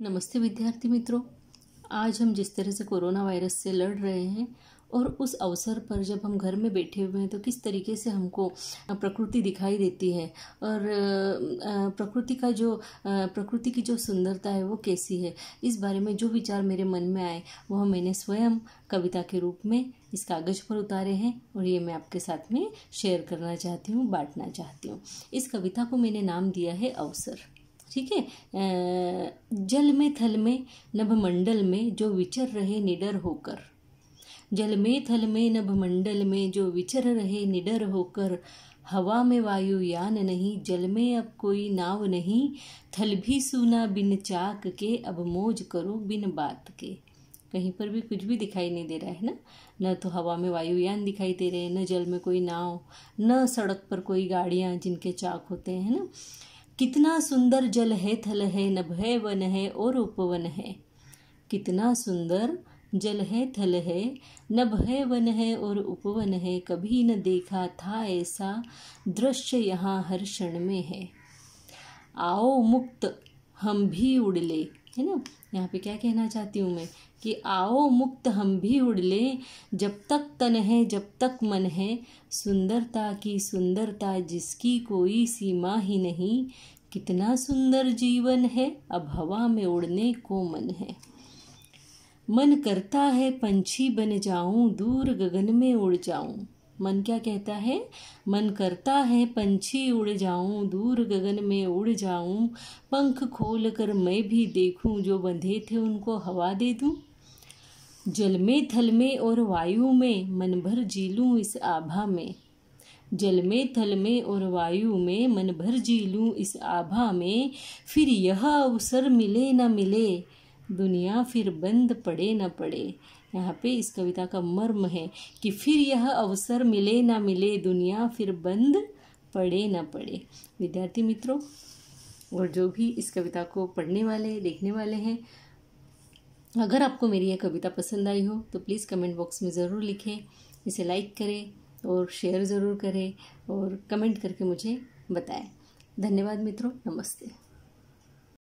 नमस्ते विद्यार्थी मित्रों। आज हम जिस तरह से कोरोना वायरस से लड़ रहे हैं और उस अवसर पर जब हम घर में बैठे हुए हैं तो किस तरीके से हमको प्रकृति दिखाई देती है और प्रकृति का जो प्रकृति की जो सुंदरता है, वो कैसी है? इस बारे में जो विचार मेरे मन में आए, वह मैंने स्वयं कविता के रूप में इस कागज़ पर उतारे हैं और ये मैं आपके साथ में शेयर करना चाहती हूँ, बांटना चाहती हूँ। इस कविता को मैंने नाम दिया है अवसर। ठीक है? जल में, थल में नभ मंडल में जो विचर रहे निडर होकर। जल में, थल में नभ मंडल में जो विचर रहे निडर होकर, हवा में वायु यान नहीं, जल में अब कोई नाव नहीं, थल भी सुना बिन चाक के, अब मोज करो बिन बात के। कहीं पर भी कुछ भी दिखाई नहीं दे रहा है ना? न तो हवा में वायुयान दिखाई दे रहे हैं, न जल में कोई नाव, न सड़क पर कोई गाड़ियाँ जिनके चाक होते हैं ना? कितना सुंदर जल है, थल है, नभ है, वन है और उपवन है। कितना सुंदर जल है, थल है, नभ है, वन है और उपवन है, कभी न देखा था ऐसा दृश्य यहाँ हर क्षण में है। आओ मुक्त, हम भी उड़ ले है ना? यहाँ पे क्या कहना चाहती हूँ मैं? कि आओ मुक्त हम भी उड़ ले, जब तक तन है, जब तक मन है। सुंदरता की सुंदरता जिसकी कोई सीमा ही नहीं। कितना सुंदर जीवन है, अब हवा में उड़ने को मन है। मन करता है, पंछी बन जाऊँ, दूर गगन में उड़ जाऊँ। मन क्या कहता है? मन करता है, पंछी उड़ जाऊँ, दूर गगन में उड़ जाऊँ, पंख खोल कर मैं भी देखूँ, जो बंधे थे उनको हवा दे दूँ। जल में, थल में और वायु में मन भर जी लूँ इस आभा में। जल में, थल में और वायु में मन भर जी लूँ इस आभा में। फिर यह अवसर मिले न मिले दुनिया फिर बंद पड़े न पड़े। यहाँ पे इस कविता का मर्म है कि फिर यह अवसर मिले ना मिले, दुनिया फिर बंद पड़े ना पड़े। विद्यार्थी मित्रों, और जो भी इस कविता को पढ़ने वाले, देखने वाले हैं, अगर आपको मेरी यह कविता पसंद आई हो तो प्लीज़ कमेंट बॉक्स में ज़रूर लिखें, इसे लाइक करें, और शेयर ज़रूर करें, और कमेंट करके मुझे बताएँ। धन्यवाद मित्रों, नमस्ते।